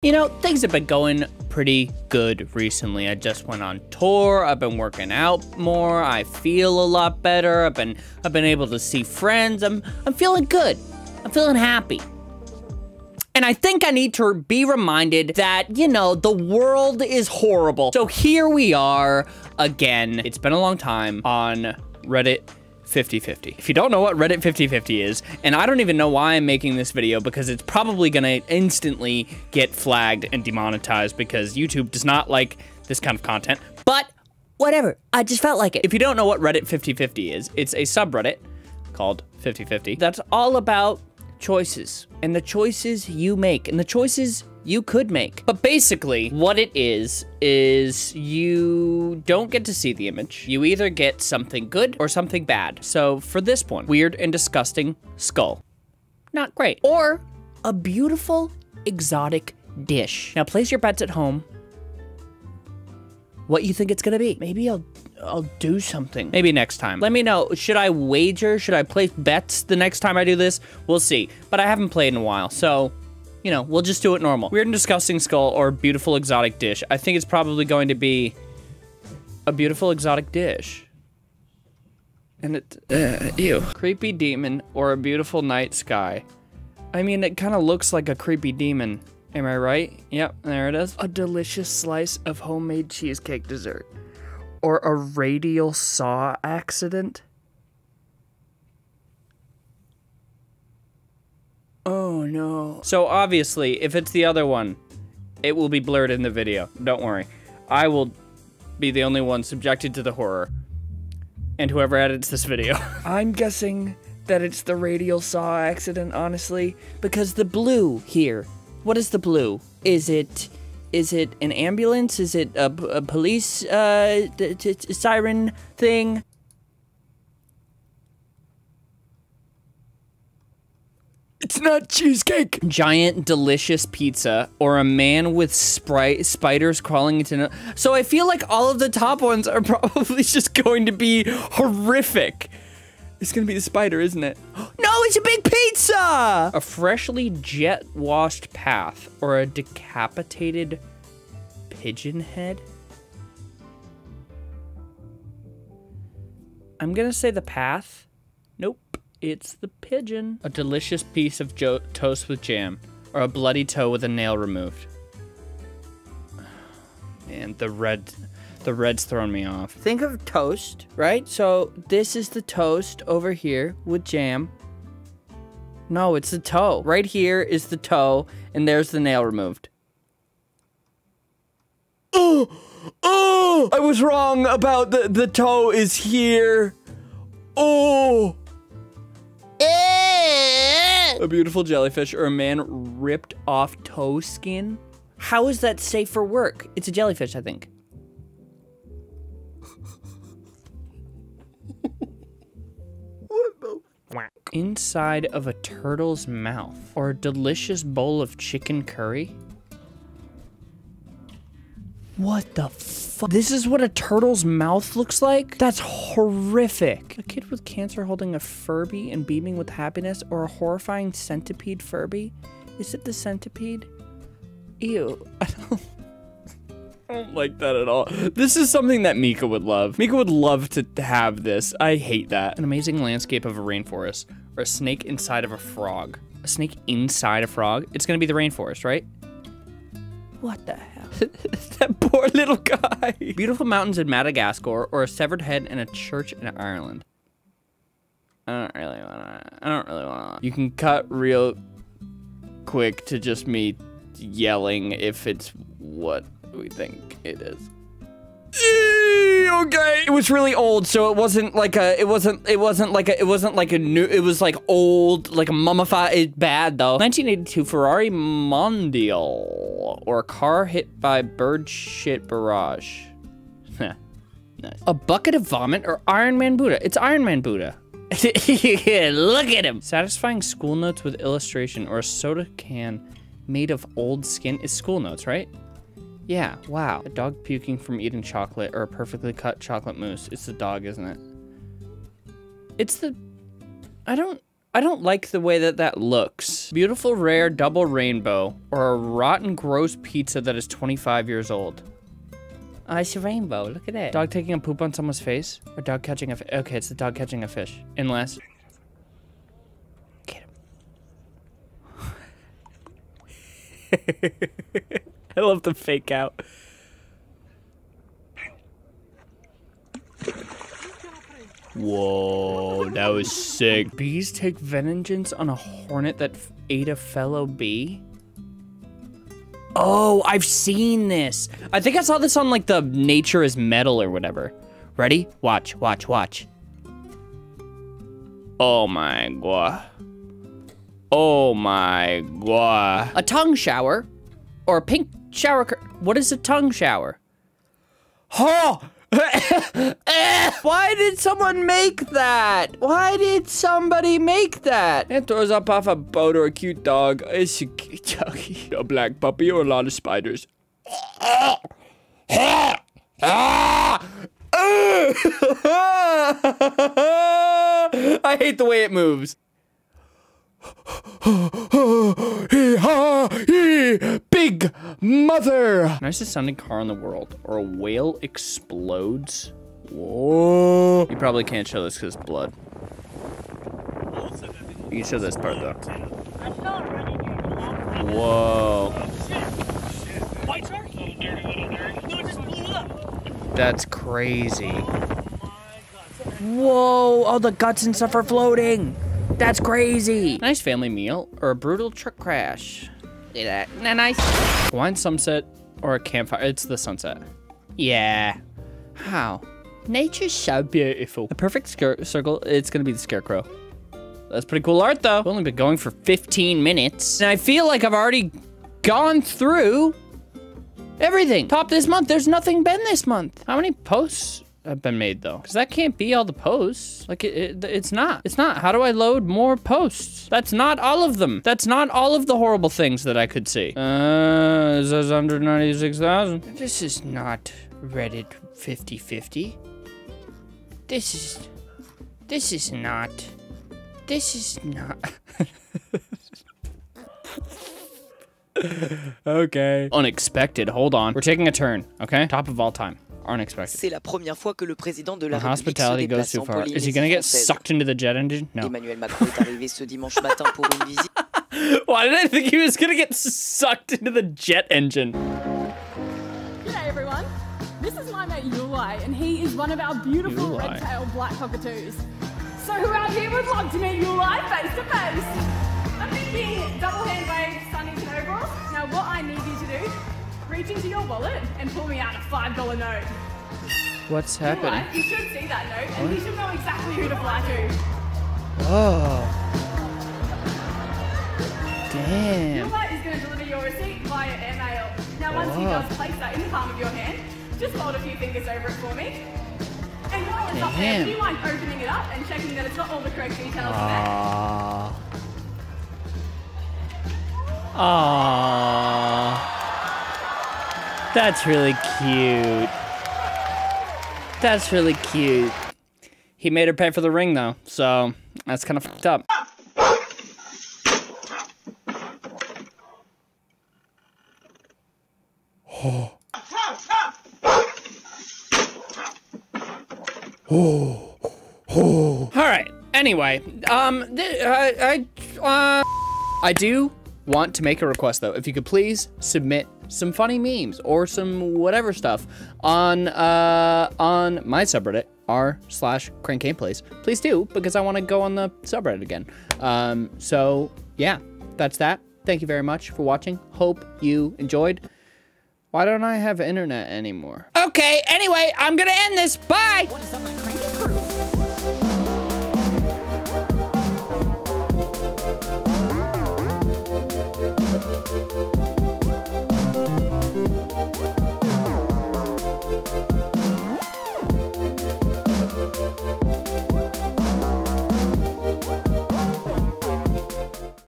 You know, things have been going pretty good recently. I just went on tour. I've been working out more. I feel a lot better. I've been I've been able to see friends. I'm I'm feeling good. I'm feeling happy. And I think I need to be reminded that, you know, the world is horrible. So here we are again. It's been a long time on Reddit 50-50. If you don't know what Reddit 50-50 is, and I don't even know why I'm making this video because it's probably gonna instantly get flagged and demonetized because YouTube does not like this kind of content, but whatever, I just felt like it. If you don't know what Reddit 50-50 is, it's a subreddit called 50-50 that's all about choices and the choices you make and the choices you could make. But basically, what it is, is you don't get to see the image. You either get something good or something bad. So for this one, weird and disgusting skull. Not great. Or a beautiful exotic dish. Now place your bets at home. What you think it's gonna be. Maybe I'll I'll do something. Maybe next time. Let me know. Should I wager? Should I place bets the next time I do this? We'll see. But I haven't played in a while, so you know, we'll just do it normal. Weird and disgusting skull or beautiful exotic dish. I think it's probably going to be a beautiful exotic dish. And it, uh, ew. Creepy demon or a beautiful night sky. I mean, it kind of looks like a creepy demon. Am I right? Yep, there it is. A delicious slice of homemade cheesecake dessert. Or a radial saw accident. Oh no. So obviously, if it's the other one, it will be blurred in the video. Don't worry. I will be the only one subjected to the horror. And whoever edits this video. I'm guessing that it's the radial saw accident, honestly, because the blue here. What is the blue? Is it is it an ambulance? Is it a, a police uh, siren thing? Not cheesecake. Giant delicious pizza or a man with spiders crawling into no So I feel like all of the top ones are probably just going to be horrific. It's gonna be the spider, isn't it? No, it's a big pizza! A freshly jet washed path or a decapitated pigeon head? I'm gonna say the path. Nope. It's the pigeon. A delicious piece of toast with jam, or a bloody toe with a nail removed. And the red, the red's thrown me off. Think of toast, right? So this is the toast over here with jam. No, it's the toe. Right here is the toe, and there's the nail removed. Oh, oh! I was wrong about the the toe is here. Oh. A beautiful jellyfish or a man ripped off toe skin? How is that safe for work? It's a jellyfish, I think. what the? Inside of a turtle's mouth or a delicious bowl of chicken curry? What the fuck? This is what a turtle's mouth looks like? That's horrific. A kid with cancer holding a Furby and beaming with happiness or a horrifying centipede Furby? Is it the centipede? Ew. I don't... I don't like that at all. This is something that Mika would love. Mika would love to have this. I hate that. An amazing landscape of a rainforest or a snake inside of a frog. A snake inside a frog? It's gonna be the rainforest, right? What the hell? that poor little guy. Beautiful mountains in Madagascar or a severed head in a church in Ireland. I don't really wanna, I don't really wanna. You can cut real quick to just me yelling if it's what we think it is okay. It was really old so it wasn't like a it wasn't it wasn't like a it wasn't like a new it was like old like a mummified bad though. 1982 ferrari mondial or car hit by bird shit barrage. Nice. a bucket of vomit or iron man buddha? It's iron man buddha. Look at him. Satisfying school notes with illustration or a soda can made of old skin is school notes right yeah, wow. A dog puking from eating chocolate or a perfectly cut chocolate mousse. It's the dog, isn't it? It's the... I don't... I don't like the way that that looks. Beautiful, rare, double rainbow, or a rotten, gross pizza that is 25 years old. Oh, it's a rainbow. Look at it. Dog taking a poop on someone's face? Or dog catching a fish? Okay, it's the dog catching a fish. Unless... Get him. I love the fake out. Whoa, that was sick. Bees take vengeance on a hornet that ate a fellow bee? Oh, I've seen this. I think I saw this on like the Nature is Metal or whatever. Ready? Watch, watch, watch. Oh my god. Oh my god. A tongue shower? Or a pink shower What is a tongue shower? Oh! Why did someone make that? Why did somebody make that? It throws up off a boat or a cute dog. It's a cute doggy. A black puppy or a lot of spiders. I hate the way it moves. Big mother! Nicest sounding car in the world. Or a whale explodes. Whoa. You probably can't show this because it's blood. You can show this part though. Whoa. That's crazy. Whoa, all the guts and stuff are floating. That's crazy. Nice family meal or a brutal truck crash. Look. Nice. Hawaiian sunset or a campfire. It's the sunset. Yeah. How? Nature's so beautiful. A perfect circle, it's gonna be the scarecrow. That's pretty cool art though. We've only been going for 15 minutes. And I feel like I've already gone through everything. Top this month, there's nothing been this month. How many posts been made though. Because that can't be all the posts. Like it, it, it's not. It's not. How do i load more posts? That's not all of them. That's not all of the horrible things that i could see. Uh this is under 96,000 this is not reddit 50 50 this is this is not this is not. Okay. Unexpected. Hold on. We're taking a turn okay? Top of all time unexpected. C'est la première fois que le président de la République se déplace en Polynésie Is he gonna get sucked into the jet engine? No. Emmanuel Macron est arrivé ce dimanche matin pour une visite. Why did I think he was gonna get sucked into the jet engine? G'day everyone. This is my mate Yulai, and he is one of our beautiful red-tailed black cockatoos. So who out here would love to meet Yulai face to face? I'm thinking double hand wave, sunny snowballs. Now what I need you to do reach into your wallet and pull me out a $5 note. What's happening? Right, you should see that note and you should know exactly who to fly to. Oh. Damn. Your is going to deliver your receipt via airmail. Now once he oh. does place that in the palm of your hand, just fold a few fingers over it for me. And while it's up there, do you mind opening it up and checking that it's got all the correct details Aww. in there? Aww. That's really cute. That's really cute. He made her pay for the ring though, so that's kind of fucked up. Oh. Oh. Oh. All right. Anyway, um, I, I, uh, I do want to make a request though. If you could please submit some funny memes or some whatever stuff on uh, on my subreddit r slash crank gameplays, please do because I want to go on the subreddit again. Um, so yeah, that's that. Thank you very much for watching. Hope you enjoyed. Why don't I have internet anymore? Okay, anyway, I'm gonna end this. Bye!